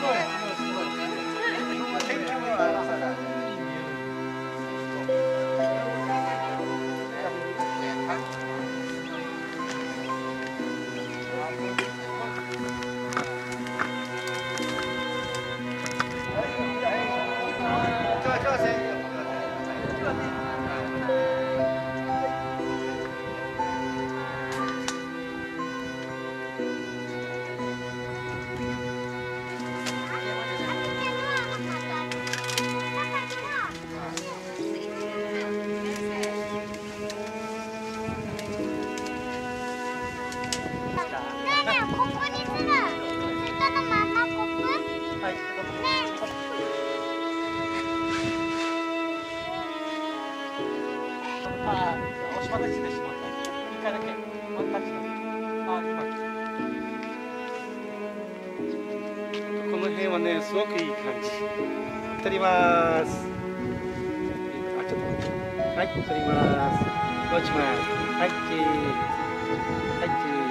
네. 撮ります。あちょっとはい撮ります。落ちますはいチー。はいチー。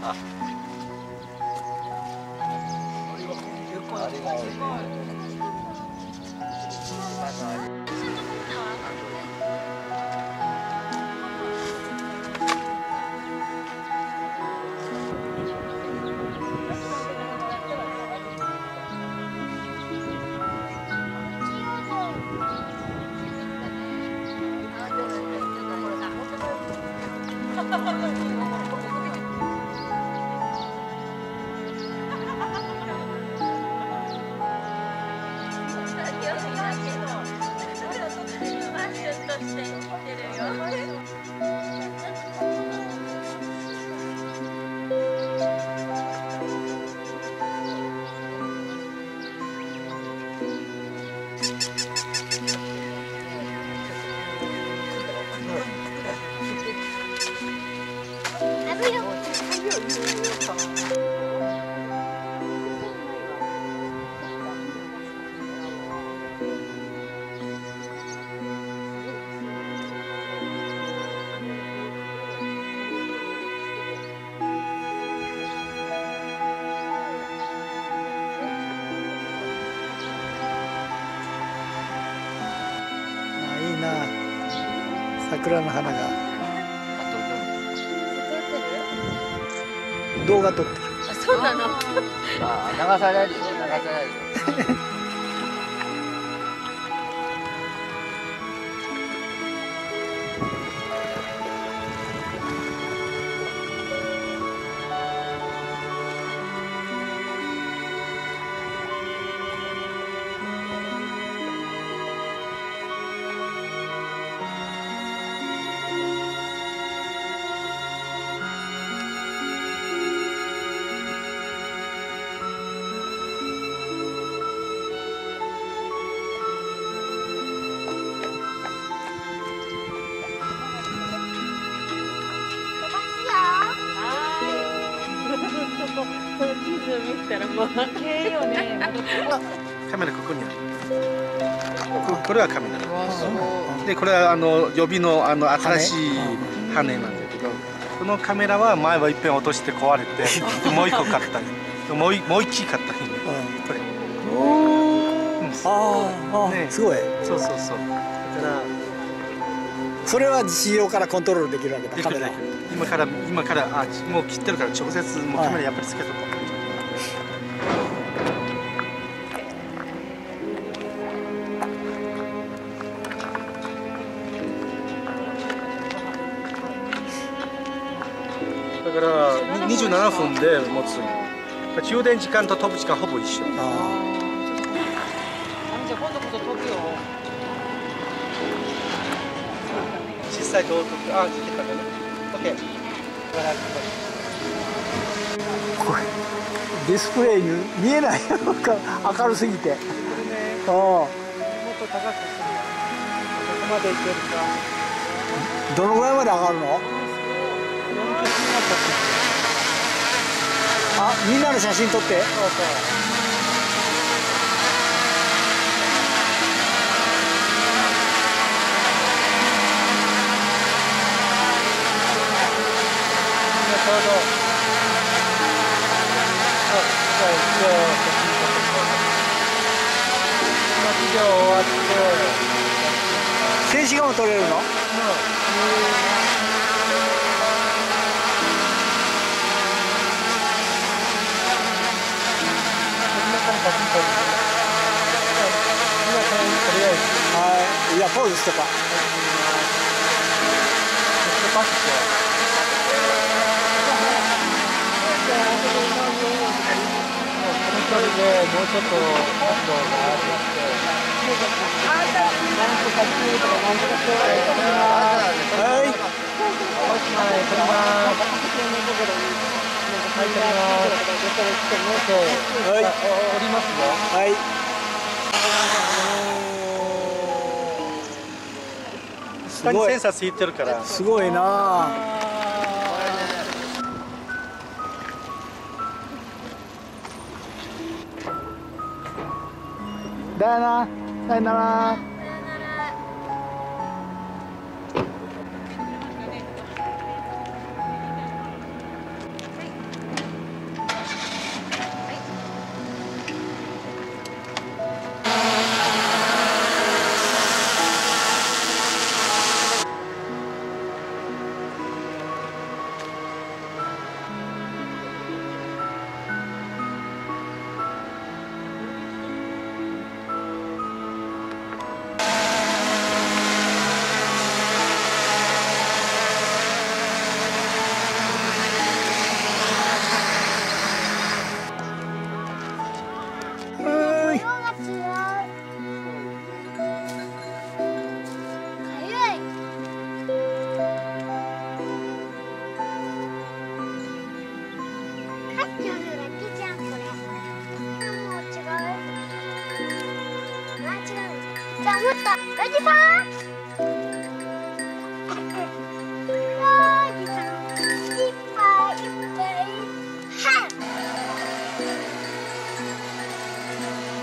啊 桜の花が。動画撮ってる。そうなの。あ流されるよ流される に行たらもう負けよね。カメラここにある。これはカメラ。でこれはあの予備のあの新しい羽なんだけどこのカメラは前はいっぺん落として壊れて もう一個買ったりもうもう一機買ったり、これ。ああ、ね、すごい。そうそうそう。だからそれは仕様からコントロールできるわけだカメラ。今から今からあもう切ってるから直接もうカメラやっぱりつけとこう、はい7分で持つ充電時間と飛ぶ時間ほぼ一緒じゃ今度こそ飛ぶよ小さい道具あ来てたね OK これディスプレイに見えないよ明るすぎて、ね、ああもっと高くするどこまでいけるかどのぐらいまで上がるのみんなの写真撮って。そうそう今ちょうど授業終わって静止画も撮れるの？はい。いやポーズしてかもうちょっと温度がありはいはい、撮ります。はい、撮ります。はい。あ降りますよ。はい。下にセンサーつい。てるから。すごい。なだよなさよなら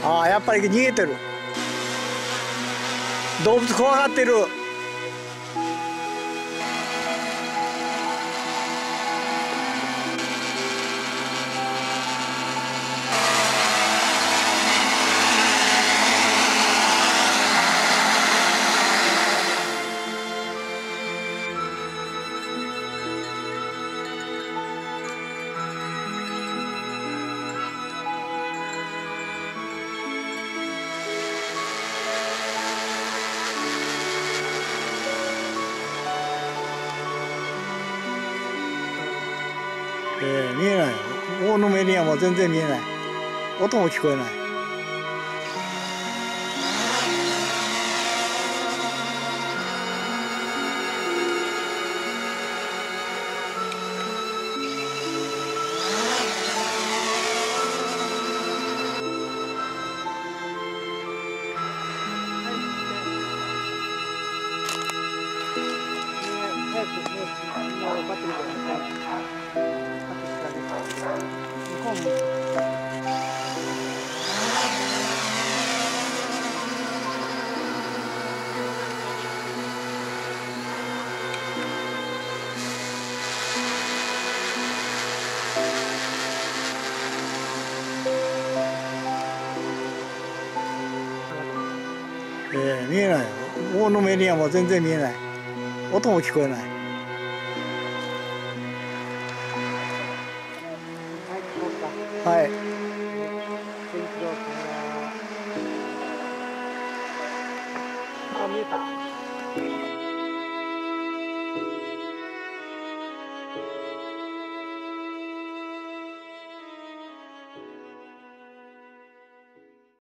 ああやっぱり逃げてる。動物怖がってる。の目にはもう全然見えない。音も聞こえない。見えないよ。ここの目にはも全然見えない。音も聞こえない。はい。